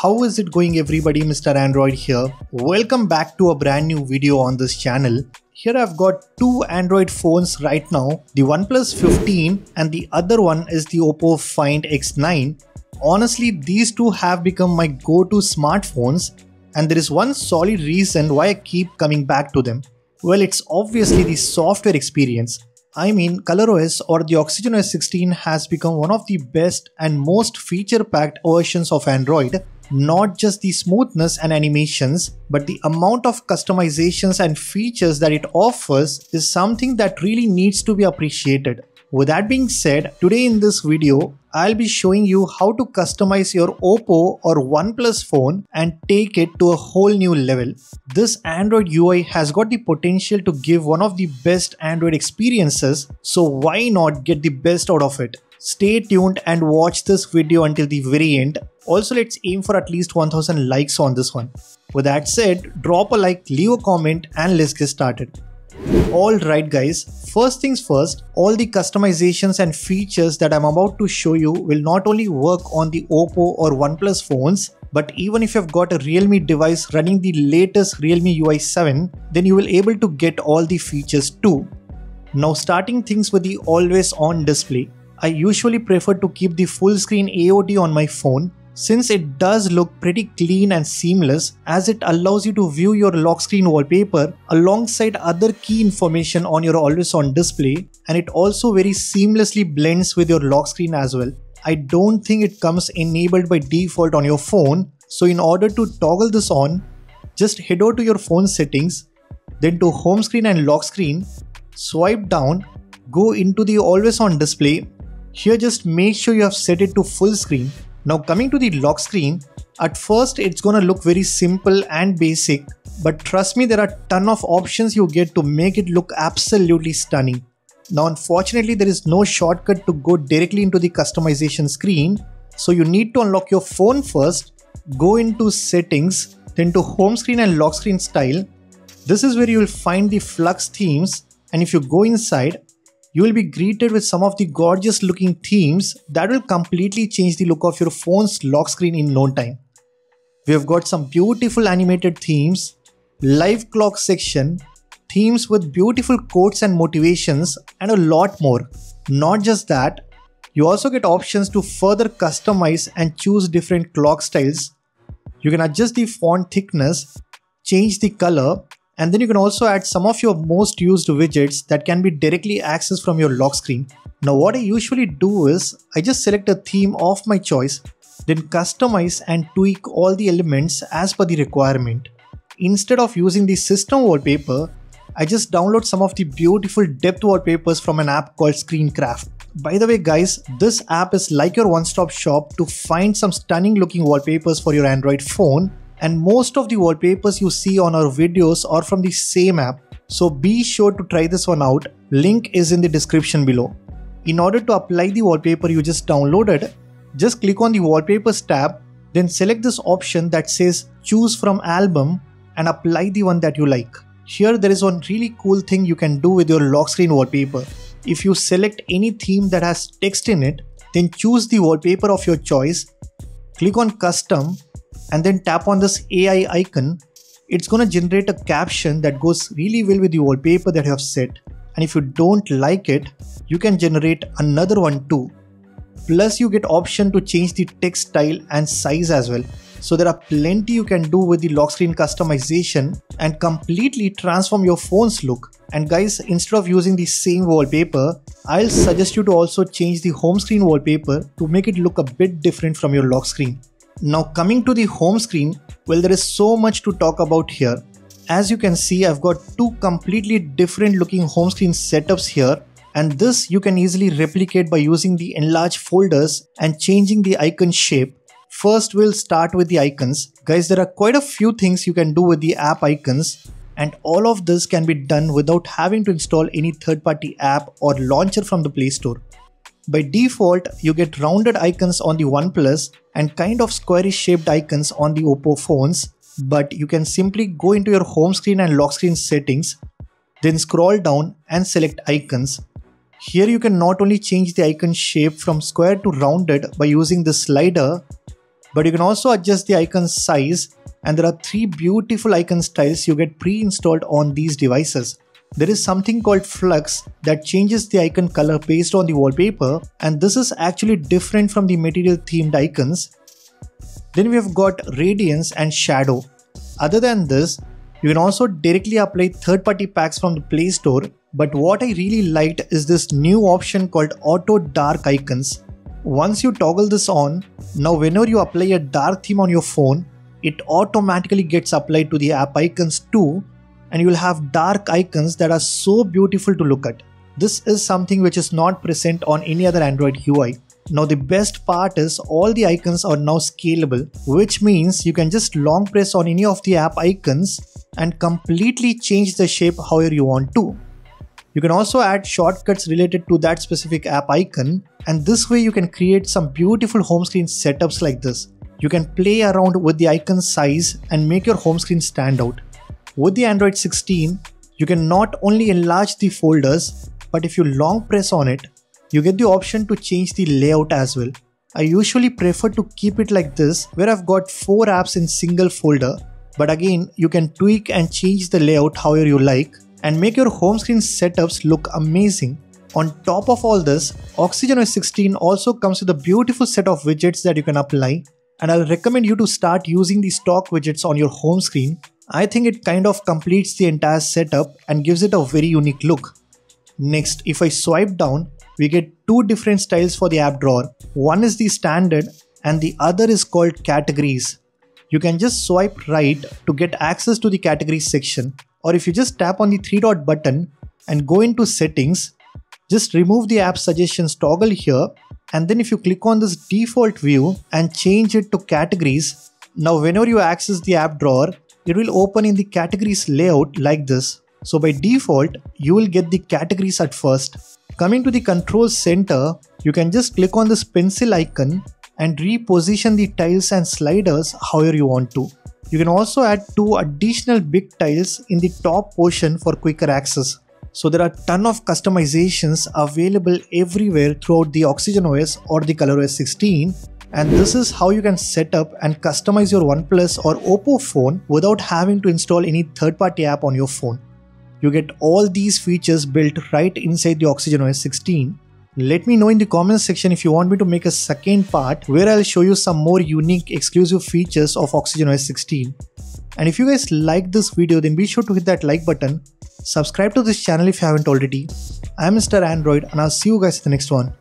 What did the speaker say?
how is it going everybody Mr. Android here. Welcome back to a brand new video on this channel. Here I've got two Android phones right now, the OnePlus 15 and the other one is the Oppo Find X9. Honestly, these two have become my go-to smartphones and there is one solid reason why I keep coming back to them. Well, it's obviously the software experience. I mean, ColorOS or the OxygenOS 16 has become one of the best and most feature-packed versions of Android. Not just the smoothness and animations, but the amount of customizations and features that it offers is something that really needs to be appreciated. With that being said, today in this video, I'll be showing you how to customize your Oppo or OnePlus phone and take it to a whole new level. This Android UI has got the potential to give one of the best Android experiences, so why not get the best out of it? Stay tuned and watch this video until the very end. Also, let's aim for at least 1000 likes on this one. With that said, drop a like, leave a comment and let's get started. Alright guys, first things first, all the customizations and features that I'm about to show you will not only work on the Oppo or OnePlus phones, but even if you've got a Realme device running the latest Realme UI 7, then you will able to get all the features too. Now starting things with the always on display, I usually prefer to keep the full screen AOD on my phone since it does look pretty clean and seamless as it allows you to view your lock screen wallpaper alongside other key information on your always on display and it also very seamlessly blends with your lock screen as well. I don't think it comes enabled by default on your phone so in order to toggle this on just head over to your phone settings then to home screen and lock screen swipe down go into the always on display here just make sure you have set it to full screen now coming to the lock screen, at first it's gonna look very simple and basic, but trust me there are ton of options you get to make it look absolutely stunning. Now unfortunately there is no shortcut to go directly into the customization screen, so you need to unlock your phone first, go into settings, then to home screen and lock screen style. This is where you will find the Flux themes and if you go inside, you will be greeted with some of the gorgeous looking themes that will completely change the look of your phone's lock screen in no time. We have got some beautiful animated themes, live clock section, themes with beautiful quotes and motivations and a lot more. Not just that, you also get options to further customize and choose different clock styles. You can adjust the font thickness, change the color and then you can also add some of your most used widgets that can be directly accessed from your lock screen. Now what I usually do is I just select a theme of my choice, then customize and tweak all the elements as per the requirement. Instead of using the system wallpaper, I just download some of the beautiful depth wallpapers from an app called Screencraft. By the way guys, this app is like your one-stop shop to find some stunning looking wallpapers for your Android phone and most of the wallpapers you see on our videos are from the same app. So be sure to try this one out, link is in the description below. In order to apply the wallpaper you just downloaded, just click on the wallpapers tab, then select this option that says choose from album and apply the one that you like. Here there is one really cool thing you can do with your lock screen wallpaper. If you select any theme that has text in it, then choose the wallpaper of your choice, click on custom and then tap on this AI icon, it's gonna generate a caption that goes really well with the wallpaper that you have set. And if you don't like it, you can generate another one too. Plus you get option to change the text style and size as well. So there are plenty you can do with the lock screen customization and completely transform your phone's look. And guys, instead of using the same wallpaper, I'll suggest you to also change the home screen wallpaper to make it look a bit different from your lock screen. Now coming to the home screen, well there is so much to talk about here. As you can see I've got two completely different looking home screen setups here and this you can easily replicate by using the enlarge folders and changing the icon shape. First we'll start with the icons. Guys there are quite a few things you can do with the app icons and all of this can be done without having to install any third-party app or launcher from the Play Store. By default, you get rounded icons on the OnePlus and kind of squarish shaped icons on the Oppo phones, but you can simply go into your home screen and lock screen settings, then scroll down and select icons. Here you can not only change the icon shape from square to rounded by using the slider, but you can also adjust the icon size and there are three beautiful icon styles you get pre-installed on these devices. There is something called Flux that changes the icon color based on the wallpaper and this is actually different from the material themed icons. Then we have got Radiance and Shadow. Other than this, you can also directly apply third-party packs from the Play Store but what I really liked is this new option called Auto Dark Icons. Once you toggle this on, now whenever you apply a dark theme on your phone, it automatically gets applied to the app icons too and you will have dark icons that are so beautiful to look at. This is something which is not present on any other Android UI. Now the best part is all the icons are now scalable which means you can just long press on any of the app icons and completely change the shape however you want to. You can also add shortcuts related to that specific app icon and this way you can create some beautiful home screen setups like this. You can play around with the icon size and make your home screen stand out. With the Android 16, you can not only enlarge the folders, but if you long press on it, you get the option to change the layout as well. I usually prefer to keep it like this where I've got 4 apps in single folder but again you can tweak and change the layout however you like and make your home screen setups look amazing. On top of all this, OxygenOS 16 also comes with a beautiful set of widgets that you can apply and I'll recommend you to start using the stock widgets on your home screen I think it kind of completes the entire setup and gives it a very unique look. Next, if I swipe down, we get two different styles for the app drawer. One is the standard and the other is called categories. You can just swipe right to get access to the categories section or if you just tap on the three dot button and go into settings, just remove the app suggestions toggle here and then if you click on this default view and change it to categories, now whenever you access the app drawer, it will open in the categories layout like this. So by default, you will get the categories at first. Coming to the control center, you can just click on this pencil icon and reposition the tiles and sliders however you want to. You can also add two additional big tiles in the top portion for quicker access. So there are ton of customizations available everywhere throughout the Oxygen OS or the ColorOS 16 and this is how you can set up and customize your OnePlus or Oppo phone without having to install any third-party app on your phone. You get all these features built right inside the Oxygen OS 16. Let me know in the comments section if you want me to make a second part where I'll show you some more unique exclusive features of Oxygen OS 16. And if you guys like this video then be sure to hit that like button, subscribe to this channel if you haven't already. I'm Mr. Android and I'll see you guys in the next one.